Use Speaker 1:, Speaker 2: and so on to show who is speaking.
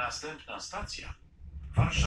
Speaker 1: Następna stacja. Warszawa.